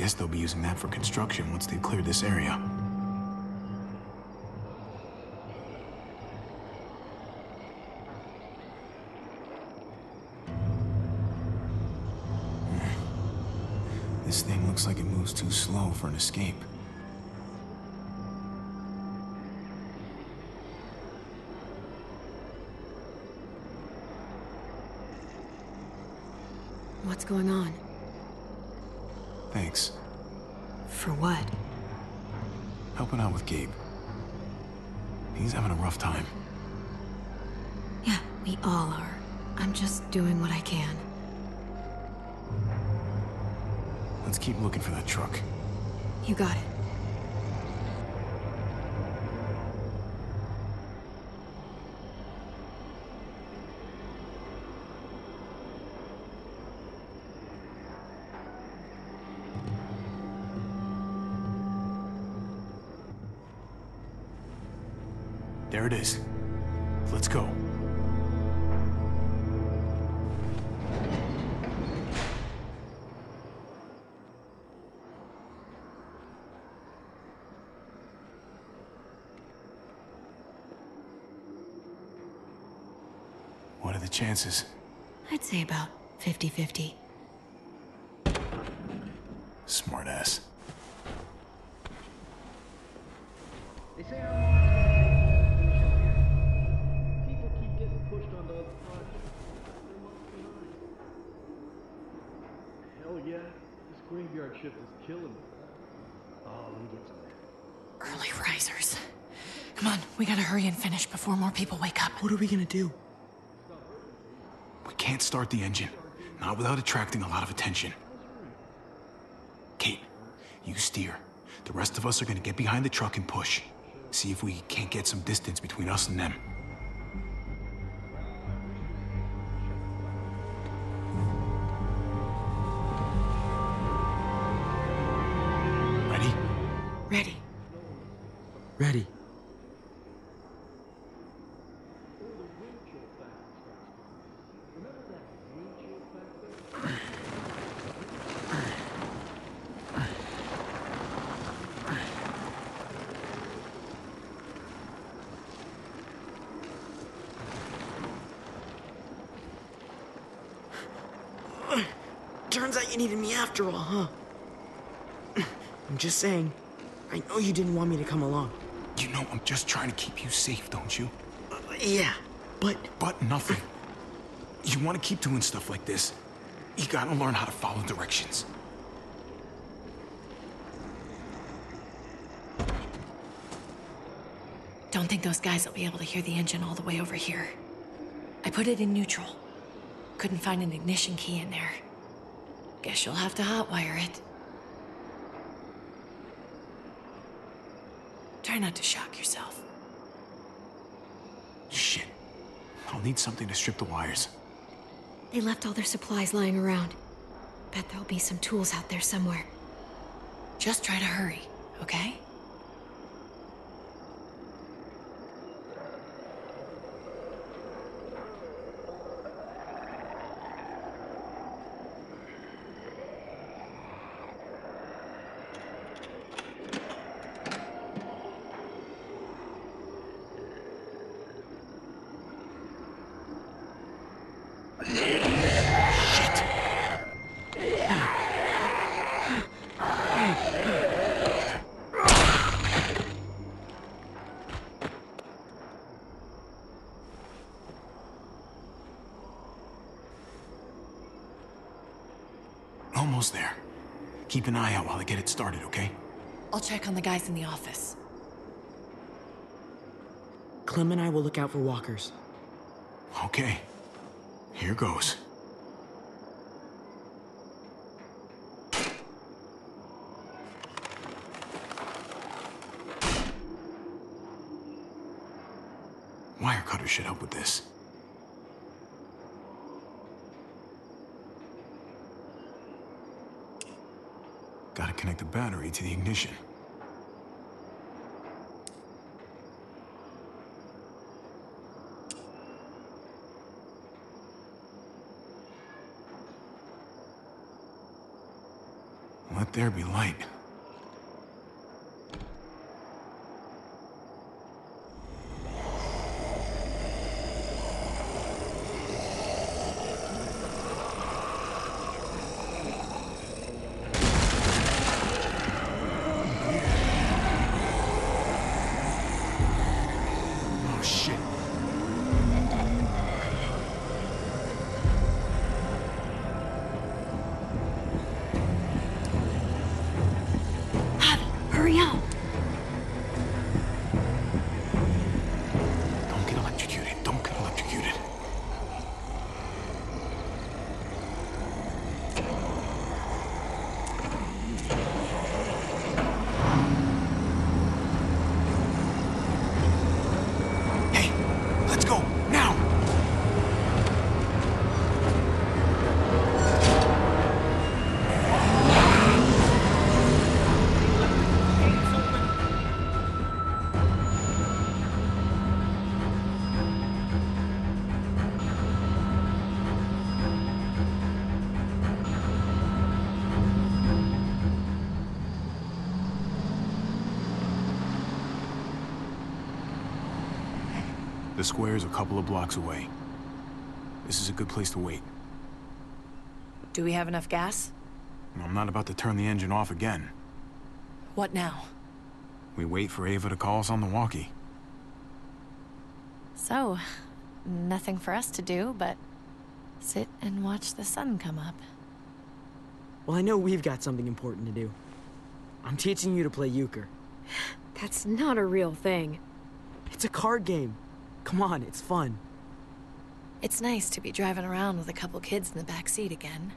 guess they'll be using that for construction once they've cleared this area. Hmm. This thing looks like it moves too slow for an escape. What's going on? Thanks. For what? Helping out with Gabe. He's having a rough time. Yeah, we all are. I'm just doing what I can. Let's keep looking for that truck. You got it. It is. Let's go. What are the chances? I'd say about 50-50. Smartass. Graveyard shift is killing me. Oh, let me get some there. Early risers. Come on, we gotta hurry and finish before more people wake up. What are we gonna do? We can't start the engine. Not without attracting a lot of attention. Kate, you steer. The rest of us are gonna get behind the truck and push. See if we can't get some distance between us and them. After all, huh? I'm just saying. I know you didn't want me to come along. You know I'm just trying to keep you safe, don't you? Uh, yeah, but But nothing. You want to keep doing stuff like this, you gotta learn how to follow directions. Don't think those guys will be able to hear the engine all the way over here. I put it in neutral. Couldn't find an ignition key in there. Guess you'll have to hotwire it. Try not to shock yourself. Shit. I'll need something to strip the wires. They left all their supplies lying around. Bet there'll be some tools out there somewhere. Just try to hurry, okay? Almost there. Keep an eye out while I get it started, okay? I'll check on the guys in the office. Clem and I will look out for walkers. Okay. Here goes. Wire cutter should help with this. Gotta connect the battery to the ignition. Let there be light. The square is a couple of blocks away. This is a good place to wait. Do we have enough gas? I'm not about to turn the engine off again. What now? We wait for Ava to call us on the walkie. So, nothing for us to do but sit and watch the sun come up. Well, I know we've got something important to do. I'm teaching you to play euchre. That's not a real thing. It's a card game. Come on, it's fun. It's nice to be driving around with a couple kids in the back seat again.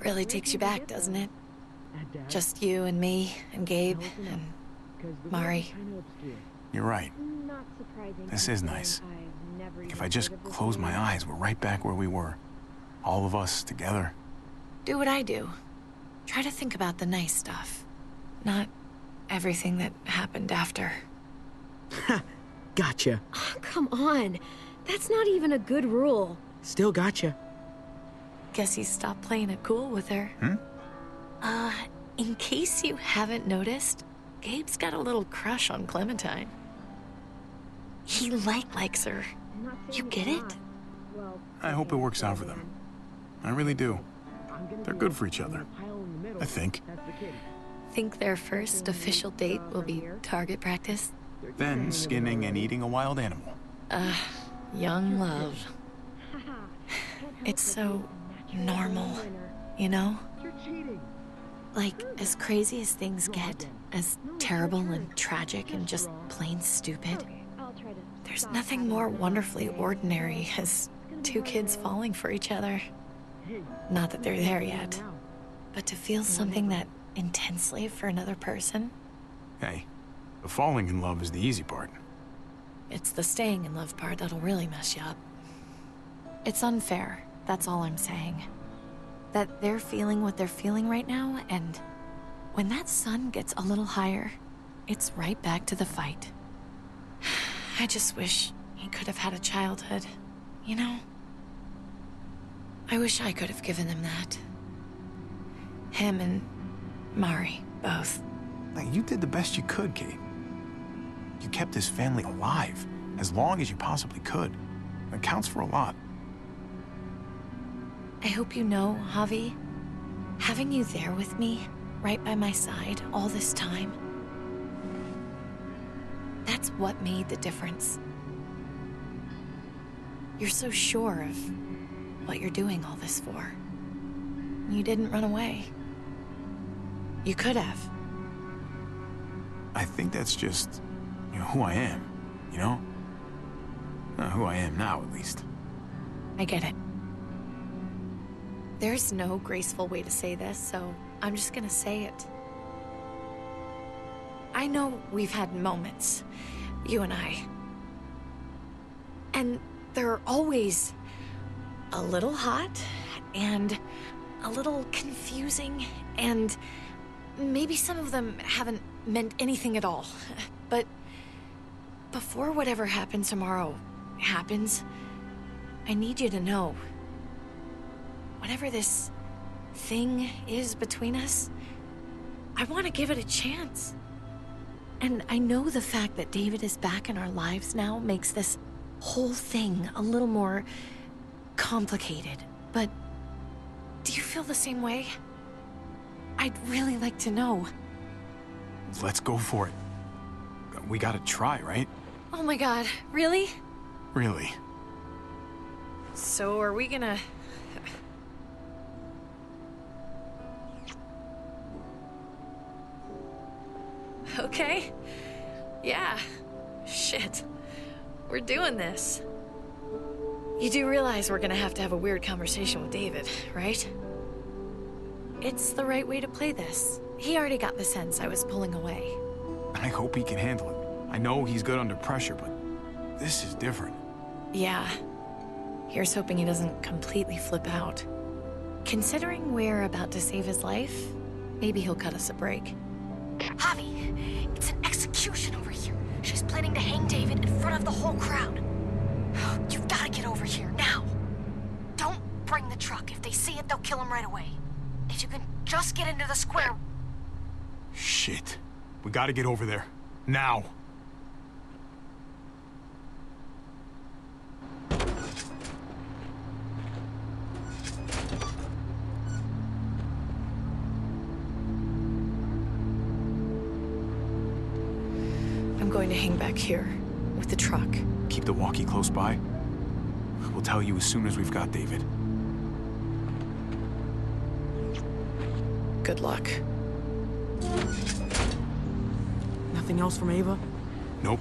Really takes you back, doesn't it? Just you and me and Gabe and Mari. You're right. This is nice. I've If I just heard of this close my eyes, we're right back where we were. All of us together. Do what I do. Try to think about the nice stuff, not everything that happened after. Gotcha. Oh, come on. That's not even a good rule. Still gotcha. Guess he stopped playing it cool with her. Hmm? Uh, in case you haven't noticed, Gabe's got a little crush on Clementine. He like likes her. I'm not saying You get it? I hope it works out for them. I really do. They're good for each other. I think. Think their first official date will be target practice? Then skinning and eating a wild animal. Ah, young love. haha. Can't help It's so be a natural normal, you know? Like, as crazy as things get, as terrible and tragic and just plain stupid, Okay, I'll try to there's nothing more wonderfully ordinary as two kids falling for each other. Not that they're there yet, but to feel something that intensely for another person, Hey, the falling in love is the easy part. it's the staying in love part that'll really mess you up. It's unfair, that's all I'm saying. That they're feeling what they're feeling right now, and when that sun gets a little higher, it's right back to the fight. I just wish he could have had a childhood, you know? I wish I could have given them that. Him and Mari, both. Like, you did the best you could, Kate. You kept this family alive as long as you possibly could. It counts for a lot. I hope you know, Javi, having you there with me, right by my side, all this time, that's what made the difference. You're so sure of what you're doing all this for. You didn't run away. You could have. I think that's just, you know, who I am, you know? Who I am now, at least. I get it. There's no graceful way to say this, so I'm just gonna say it. I know we've had moments, you and I. And they're always a little hot and a little confusing, and maybe some of them haven't meant anything at all. Before whatever happens tomorrow happens, I need you to know. Whatever this thing is between us, I want to give it a chance. And I know the fact that David is back in our lives now makes this whole thing a little more complicated. But do you feel the same way? I'd really like to know. Let's go for it. We gotta try, right? Oh my god, really? Really. So are we gonna... Okay. Yeah. Shit. We're doing this. You do realize we're gonna have to have a weird conversation with David, right? It's the right way to play this. He already got the sense I was pulling away. I hope he can handle it. I know he's good under pressure, but this is different. Yeah. Here's hoping he doesn't completely flip out. Considering we're about to save his life, maybe he'll cut us a break. Javi, it's an execution over here. She's planning to hang David in front of the whole crowd. You've got to get over here, now. Don't bring the truck. If they see it, they'll kill him right away. If you can just get into the square... Shit. We gotta get over there. Now. I'm going to hang back here, with the truck. Keep the walkie close by. We'll tell you as soon as we've got David. Good luck. Nothing else from Ava? Nope.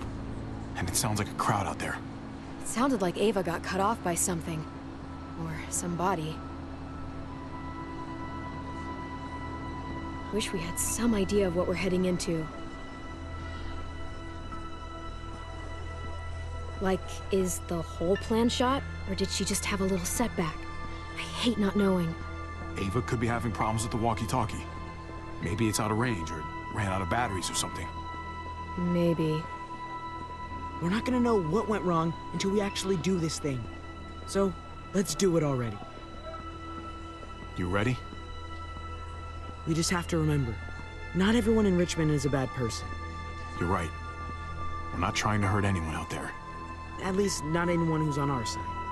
And it sounds like a crowd out there. It sounded like Ava got cut off by something. Or somebody. Wish we had some idea of what we're heading into. Like, is the whole plan shot? Or did she just have a little setback? I hate not knowing. Ava could be having problems with the walkie-talkie. Maybe it's out of range or ran out of batteries or something. Maybe. We're not gonna know what went wrong until we actually do this thing. So, let's do it already. You ready? We just have to remember, not everyone in Richmond is a bad person. You're right. We're not trying to hurt anyone out there. At least, not anyone who's on our side.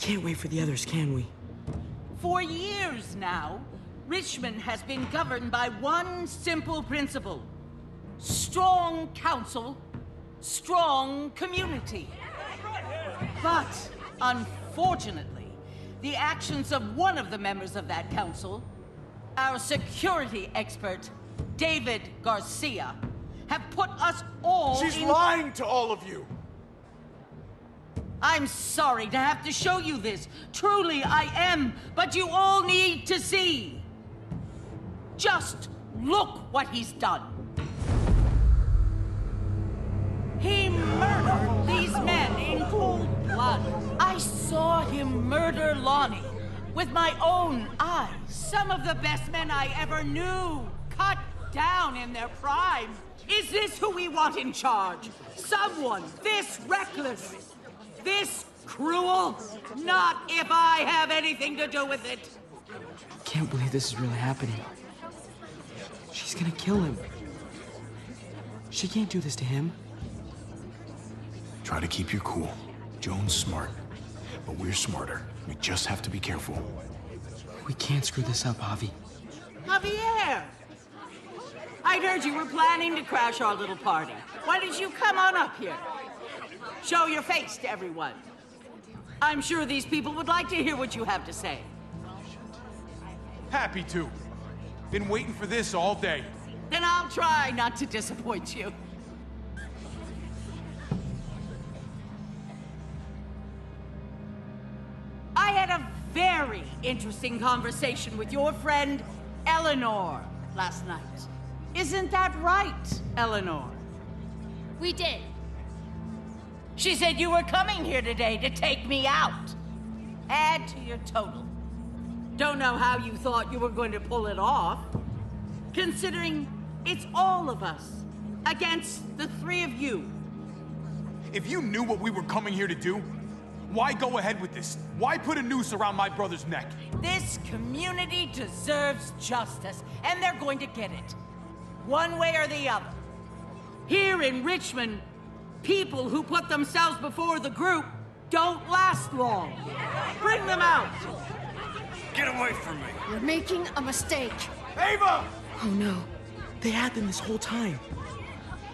Can't wait for the others, can we? For years now, Richmond has been governed by one simple principle. Strong council, strong community. But, unfortunately, the actions of one of the members of that council, our security expert, David Garcia, have put us all She's in... lying to all of you. I'm sorry to have to show you this. Truly, I am. But you all need to see. Just look what he's done. He murdered these men in cold blood. I saw him murder Lonnie with my own eyes. Some of the best men I ever knew cut down in their prime. Is this who we want in charge? Someone this reckless, this cruel? Not if I have anything to do with it. I can't believe this is really happening. She's gonna kill him. She can't do this to him. Try to keep your cool. Joan's smart. But we're smarter. We just have to be careful. We can't screw this up, Javi. Javier! I'd heard you were planning to crash our little party. Why don't you come on up here? Show your face to everyone. I'm sure these people would like to hear what you have to say. Happy to. Been waiting for this all day. Then I'll try not to disappoint you. I had a very interesting conversation with your friend, Eleanor, last night. Isn't that right, Eleanor? We did. She said you were coming here today to take me out. Add to your total. Don't know how you thought you were going to pull it off, considering it's all of us against the three of you. If you knew what we were coming here to do, why go ahead with this? Why put a noose around my brother's neck? This community deserves justice, and they're going to get it. One way or the other. Here in Richmond, people who put themselves before the group don't last long. Bring them out. Get away from me! You're making a mistake. Ava! Oh no. They had them this whole time.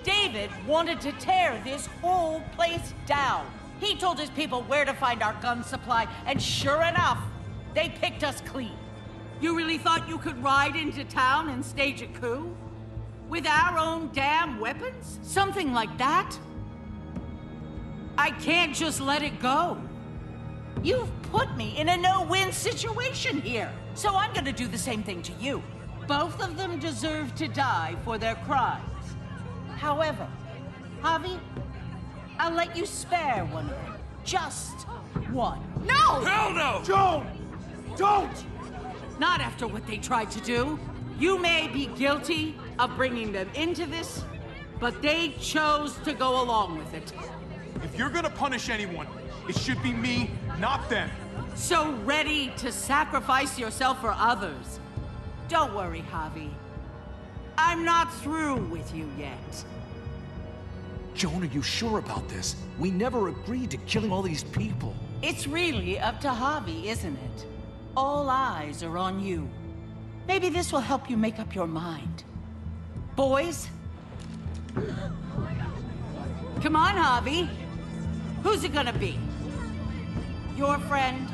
David wanted to tear this whole place down. He told his people where to find our gun supply, and sure enough, they picked us clean. You really thought you could ride into town and stage a coup? With our own damn weapons? Something like that? I can't just let it go. You've put me in a no-win situation here, so I'm gonna do the same thing to you. Both of them deserve to die for their crimes. However, Javi, I'll let you spare one of them. Just one. No! Hell no! Don't! Don't! Not after what they tried to do. You may be guilty of bringing them into this, but they chose to go along with it. If you're gonna punish anyone, it should be me, not them. So ready to sacrifice yourself for others. Don't worry, Javi. I'm not through with you yet. Joan, are you sure about this? We never agreed to killing all these people. It's really up to Javi, isn't it? All eyes are on you. Maybe this will help you make up your mind. Boys? Come on, Javi. Who's it gonna be? Your friend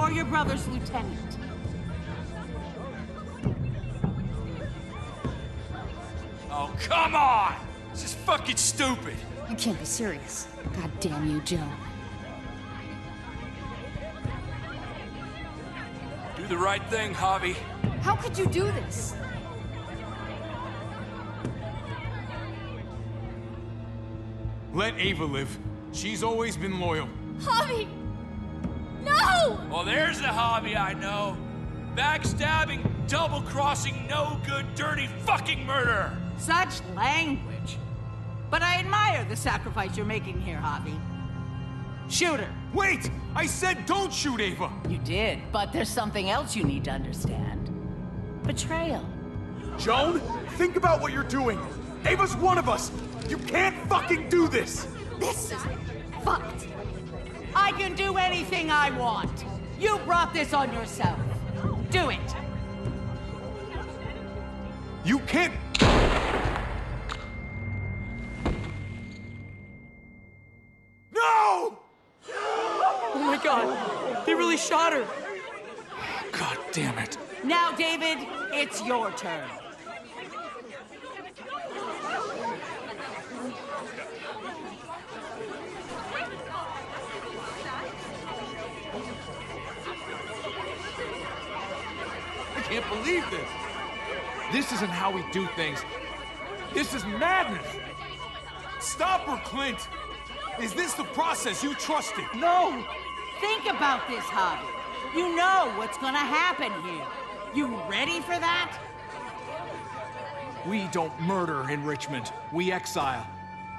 or your brother's lieutenant? Oh, come on! This is fucking stupid! You can't be serious. God damn you, Joe. Do the right thing, Javi. How could you do this? Let Ava live. She's always been loyal. Javi! No! Well, there's a hobby I know. Backstabbing, double-crossing, no-good, dirty fucking murder! Such language. But I admire the sacrifice you're making here, Javi. Shoot her. Wait! I said don't shoot Ava! You did, but there's something else you need to understand. Betrayal. Joan, think about what you're doing. Ava's one of us. You can't fucking do this. This is fucked. I can do anything I want. You brought this on yourself. Do it. You can't. No! Oh my god. They really shot her. God damn it. Now, David, it's your turn. Can't believe this. This isn't how we do things. This is madness. Stop her, Clint. Is this the process you trusted? No! Think about this, Javi. You know what's gonna happen here. You ready for that? We don't murder in Richmond. We exile.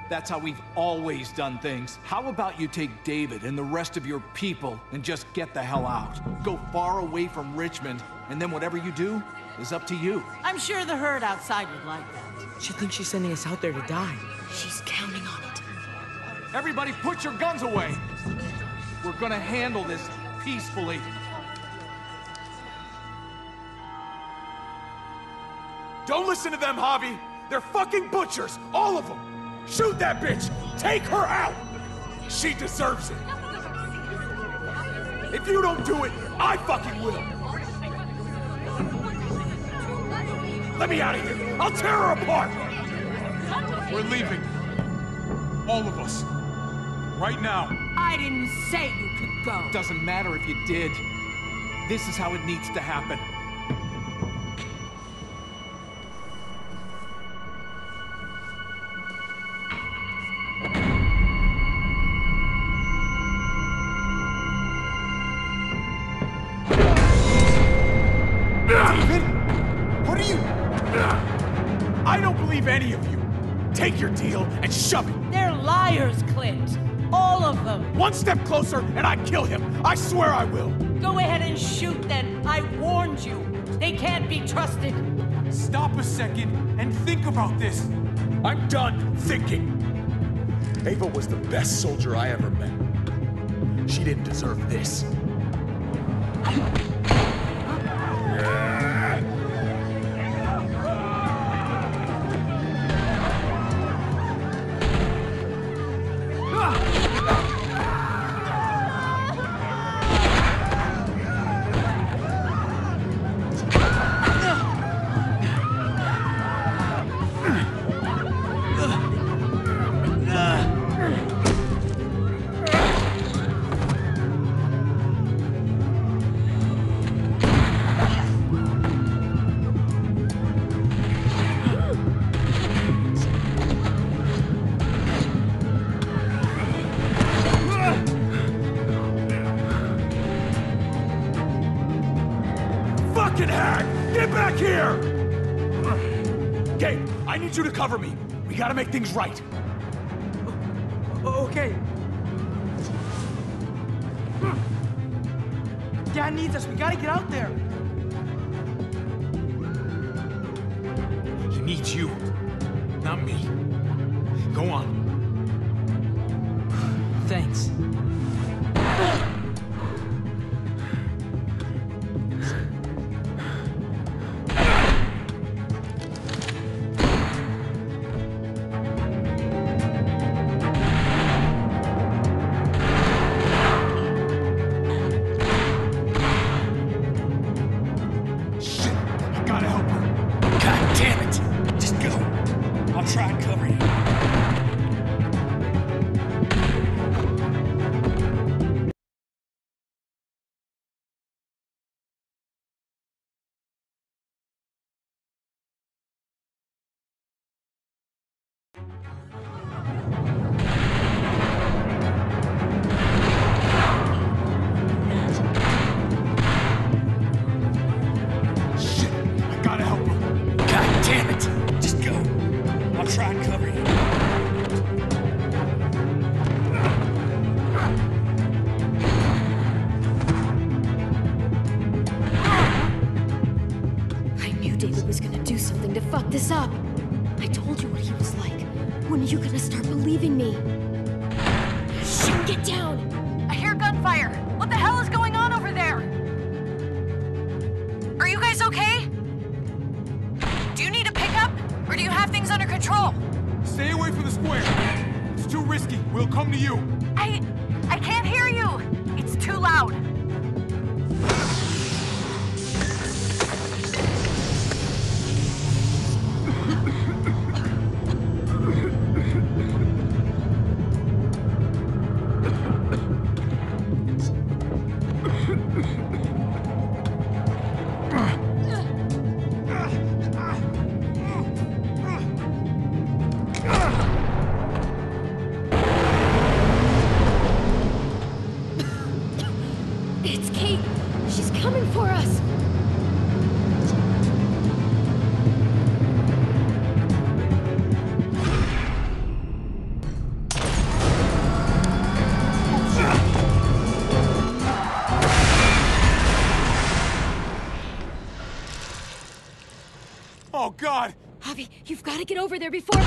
That's how we've always done things. How about you take David and the rest of your people and just get the hell out? Go far away from Richmond, and then whatever you do is up to you. I'm sure the herd outside would like that. She thinks she's sending us out there to die. She's counting on it. Everybody put your guns away. We're gonna handle this peacefully. Don't listen to them, Javi. They're fucking butchers, all of them. Shoot that bitch. Take her out. She deserves it. If you don't do it, I fucking will. Let me out of here. I'll tear her apart. We're leaving. All of us. Right now. I didn't say you could go. Doesn't matter if you did. This is how it needs to happen. Believe any of you. Take your deal and shove it. They're liars, Clint. All of them. One step closer and I kill him. I swear I will. Go ahead and shoot then. I warned you. They can't be trusted. Stop a second and think about this. I'm done thinking. Ava was the best soldier I ever met. She didn't deserve this. Need you to cover me. We gotta make things right. Okay. Dad needs us. We gotta get out there. He needs you, not me. Go on. Thanks. Oh, God! Javi, you've got to get over there before.